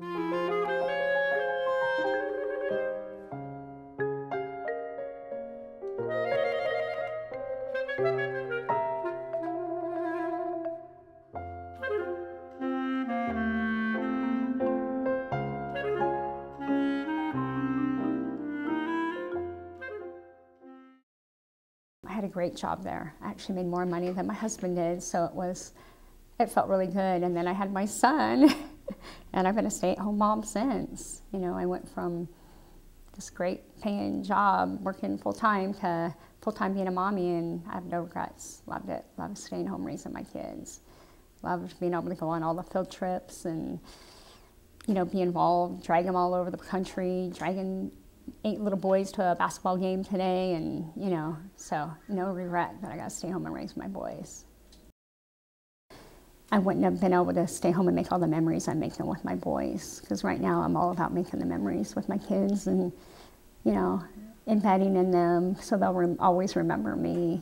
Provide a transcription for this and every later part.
I had a great job there. I actually made more money than my husband did, so it was, it felt really good. And then I had my son, and I've been a stay-at-home mom since. You know, I went from this great paying job, working full-time, to full-time being a mommy, and I have no regrets. Loved it. Loved staying home raising my kids. Loved being able to go on all the field trips and, you know, be involved, drag them all over the country, dragging eight little boys to a basketball game today, and you know, so no regret that I got to stay home and raise my boys. I wouldn't have been able to stay home and make all the memories I'm making with my boys, because right now I'm all about making the memories with my kids and, you know, embedding in them so they'll rem always remember me,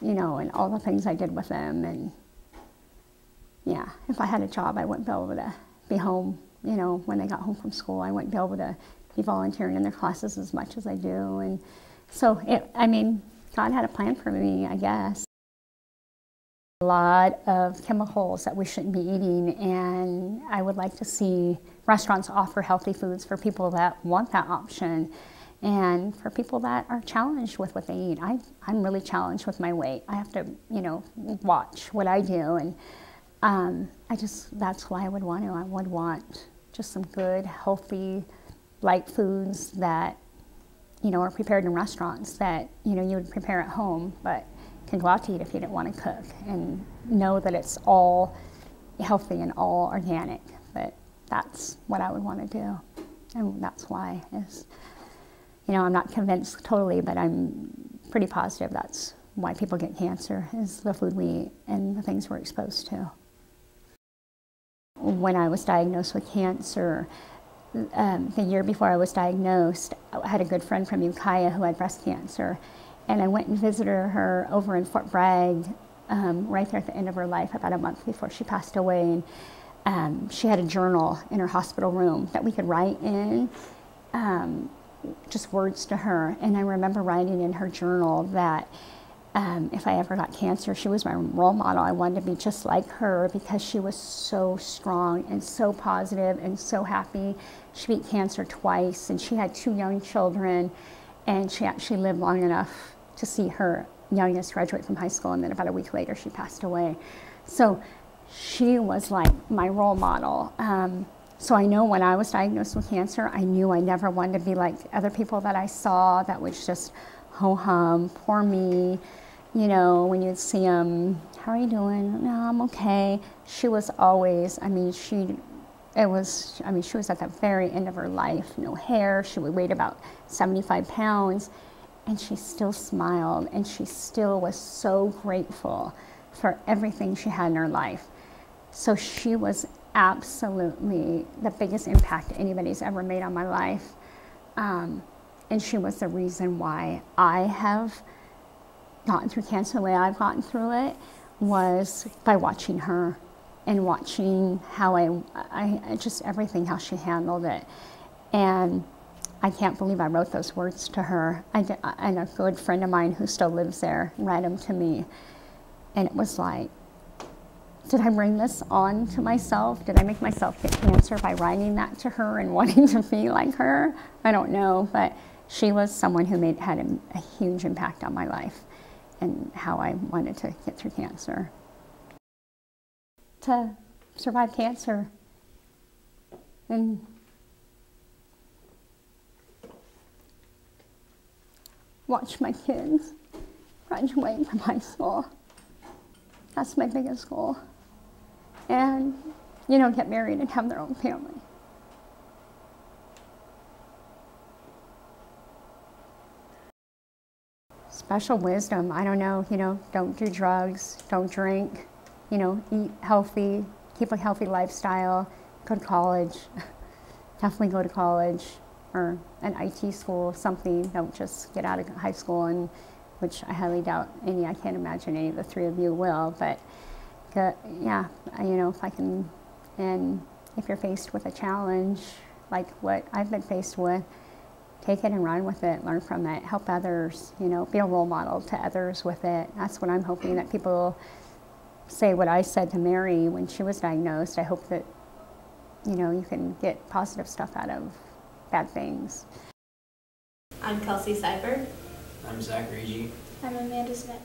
you know, and all the things I did with them. And yeah, if I had a job, I wouldn't be able to be home, you know, when they got home from school. I wouldn't be able to be volunteering in their classes as much as I do. And so, it, I mean, God had a plan for me, I guess. A lot of chemicals that we shouldn't be eating, and I would like to see restaurants offer healthy foods for people that want that option and for people that are challenged with what they eat. I, I'm really challenged with my weight. I have to, you know, watch what I do, and um, I just, that's why I would want to. I would want just some good, healthy, light foods that you know are prepared in restaurants that you know you would prepare at home, but can go out to eat if you didn't want to cook, and know that it's all healthy and all organic. But that's what I would want to do, and that's why is you know I'm not convinced totally, but I'm pretty positive that's why people get cancer is the food we eat and the things we're exposed to. When I was diagnosed with cancer, um, the year before I was diagnosed, I had a good friend from Ukiah who had breast cancer, and I went and visited her over in Fort Bragg, um, right there at the end of her life, about a month before she passed away. And um, she had a journal in her hospital room that we could write in, um, just words to her. And I remember writing in her journal that um, if I ever got cancer, she was my role model. I wanted to be just like her because she was so strong and so positive and so happy. She beat cancer twice and she had two young children and she actually lived long enough to see her youngest graduate from high school and then about a week later she passed away. So she was like my role model. Um, so I know when I was diagnosed with cancer, I knew I never wanted to be like other people that I saw that was just ho hum, poor me, you know, when you'd see them, how are you doing? No, I'm okay. She was always, I mean, she, it was, I mean, she was at the very end of her life, no hair. She would weigh about 75 pounds, and she still smiled, and she still was so grateful for everything she had in her life. So she was absolutely the biggest impact anybody's ever made on my life. Um, and she was the reason why I have gotten through cancer the way I've gotten through it was by watching her and watching how I, I just everything, how she handled it. And I can't believe I wrote those words to her. I, and a good friend of mine who still lives there read them to me. And it was like, did I bring this on to myself? Did I make myself get cancer by writing that to her and wanting to be like her? I don't know, but she was someone who made, had a, a huge impact on my life and how I wanted to get through cancer. To survive cancer and watch my kids graduate from high school. That's my biggest goal. And, you know, get married and have their own family. special wisdom. I don't know, you know, don't do drugs, don't drink, you know, eat healthy, keep a healthy lifestyle, go to college, definitely go to college or an IT school, something. Don't just get out of high school and, which I highly doubt any, I can't imagine any of the three of you will, but yeah, you know, if I can, and if you're faced with a challenge like what I've been faced with, take it and run with it, learn from it, help others, you know, be a role model to others with it. That's what I'm hoping that people say what I said to Mary when she was diagnosed. I hope that, you know, you can get positive stuff out of bad things. I'm Kelsey Seibert. I'm Zach Regie. I'm Amanda Smith.